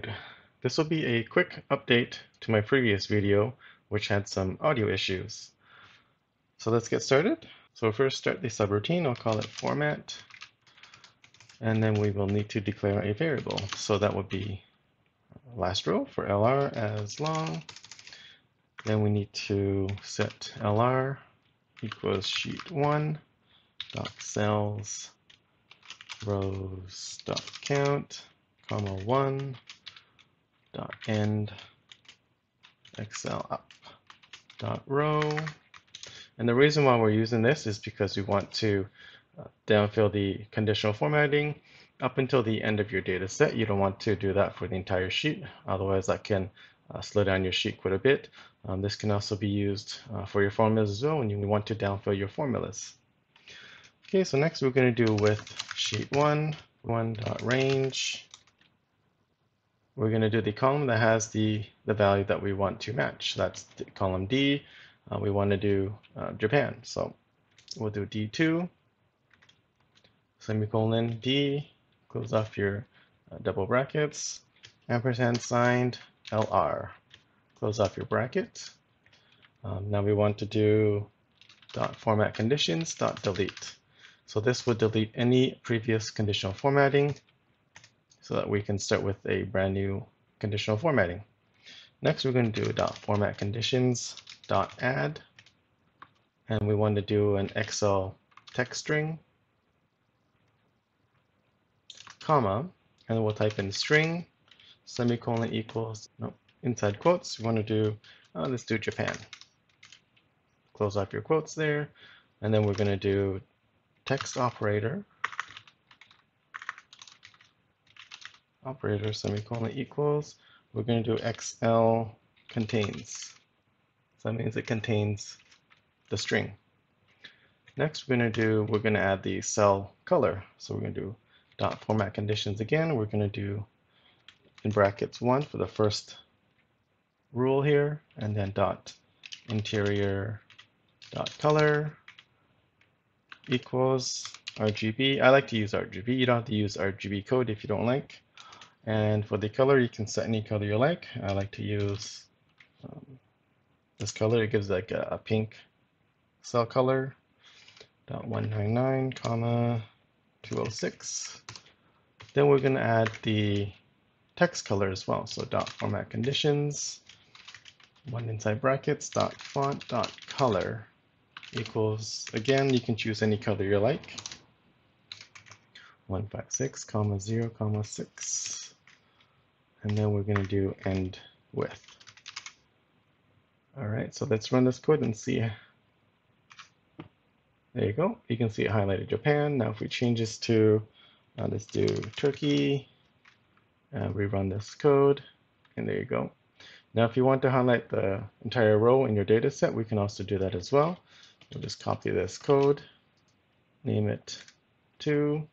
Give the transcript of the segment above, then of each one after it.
Alright, this will be a quick update to my previous video which had some audio issues. So let's get started. So first start the subroutine, I'll call it format and then we will need to declare a variable. So that would be last row for LR as long. Then we need to set LR equals sheet one dot cells rows dot count comma one dot end Excel up dot row. And the reason why we're using this is because we want to uh, downfill the conditional formatting up until the end of your data set. You don't want to do that for the entire sheet. Otherwise, that can uh, slow down your sheet quite a bit. Um, this can also be used uh, for your formulas as well when you want to downfill your formulas. Okay, so next we're going to do with sheet 1, 1.range. We're going to do the column that has the, the value that we want to match. That's column D. Uh, we want to do uh, Japan. So we'll do D2, semicolon D, close off your uh, double brackets, ampersand signed LR. Close off your bracket. Um, now we want to do dot format conditions dot delete. So this would delete any previous conditional formatting so that we can start with a brand new conditional formatting. Next, we're going to do dot format conditions dot add, and we want to do an Excel text string comma, and then we'll type in string, semicolon equals, no, inside quotes, we want to do, uh, let's do Japan. Close off your quotes there, and then we're going to do text operator, operator semicolon equals, we're going to do XL contains. So that means it contains the string. Next, we're going to do, we're going to add the cell color. So we're going to do dot format conditions again. We're going to do in brackets one for the first rule here, and then dot interior dot color equals RGB. I like to use RGB. You don't have to use RGB code if you don't like. And for the color, you can set any color you like. I like to use um, this color. It gives like a, a pink cell color. Dot 199 comma 206. Then we're going to add the text color as well. So dot format conditions, one inside brackets, dot font, dot color equals, again, you can choose any color you like. 156, comma 0, comma 6. And then we're going to do end with. All right, so let's run this code and see there you go. You can see it highlighted Japan. Now if we change this to, uh, let's do Turkey, uh, rerun this code, and there you go. Now if you want to highlight the entire row in your data set, we can also do that as well. We'll just copy this code, name it 2,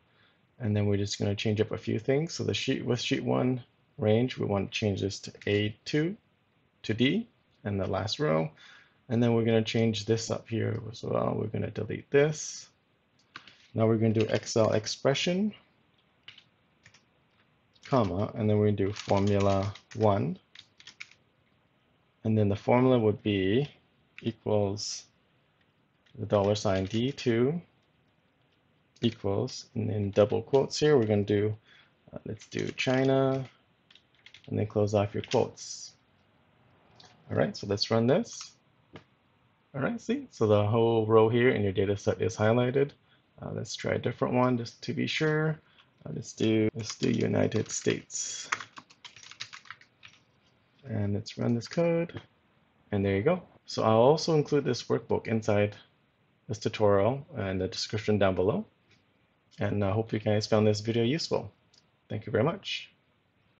and then we're just going to change up a few things. So the sheet with sheet 1 range, we want to change this to A2 to D, and the last row. And then we're going to change this up here as well. We're going to delete this. Now we're going to do Excel expression, comma, and then we're going to do formula 1. And then the formula would be equals the dollar sign D2 equals, and then double quotes here, we're going to do, uh, let's do China, and then close off your quotes. All right, so let's run this. All right, see, so the whole row here in your data set is highlighted. Uh, let's try a different one just to be sure. Uh, let's do let's do United States. And let's run this code. And there you go. So I'll also include this workbook inside this tutorial and the description down below. And I hope you guys found this video useful. Thank you very much.